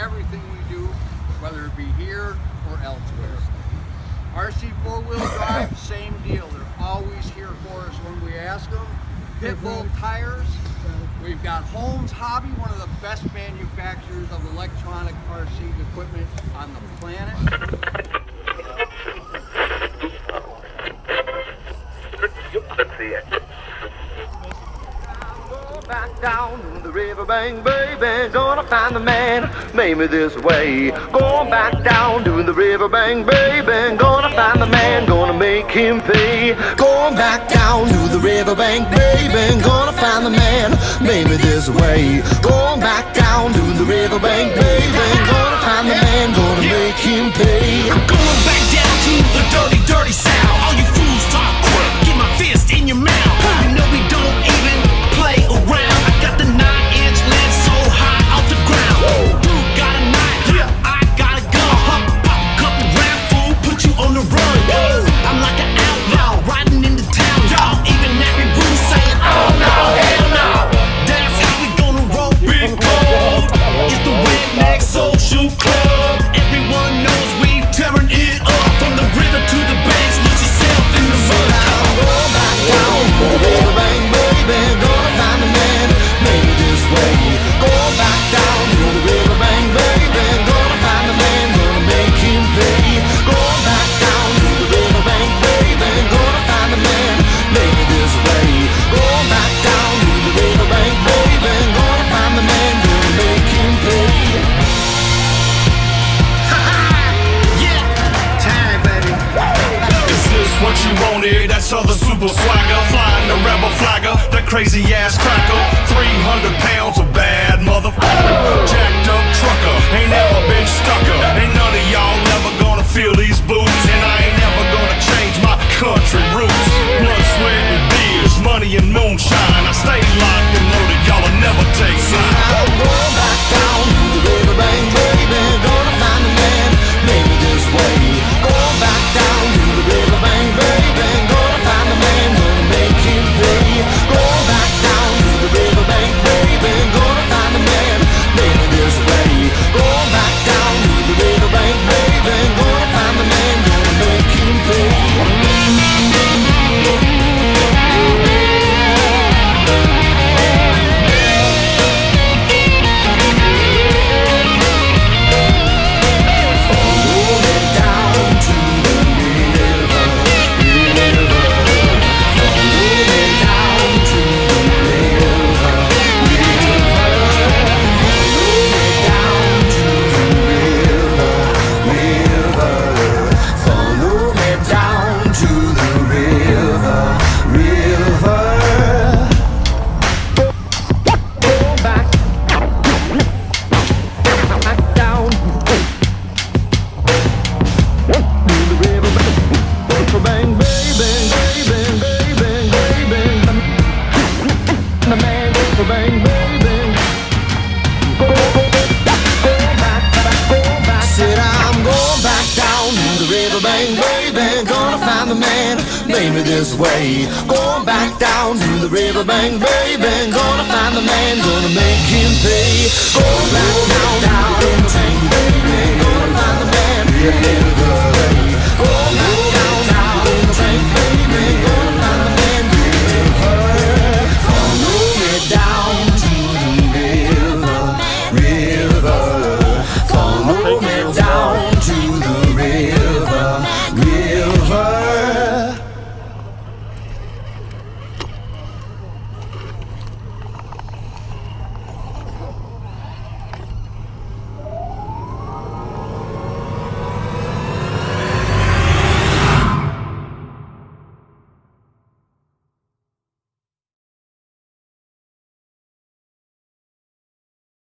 everything we do, whether it be here or elsewhere. RC four-wheel drive, same deal. They're always here for us when we ask them. Pitbull tires. We've got Holmes Hobby, one of the best manufacturers of electronic RC equipment on the planet. down the riverbank, baby, gonna find the man, Maybe this way. Going back down to the riverbank, baby, gonna find the man, gonna make him pay. Going back down to the riverbank, baby, gonna find the man, Maybe this way. Going back down to the riverbank, baby, gonna find the man, gonna make him pay. what you wanted. That's other super swagger. Flying the rebel flagger, that crazy ass cracker. 300 pounds of bad motherfucker. the man made me this way. Going back down to the riverbank, baby. Gonna find the man, gonna make him pay. Going back down.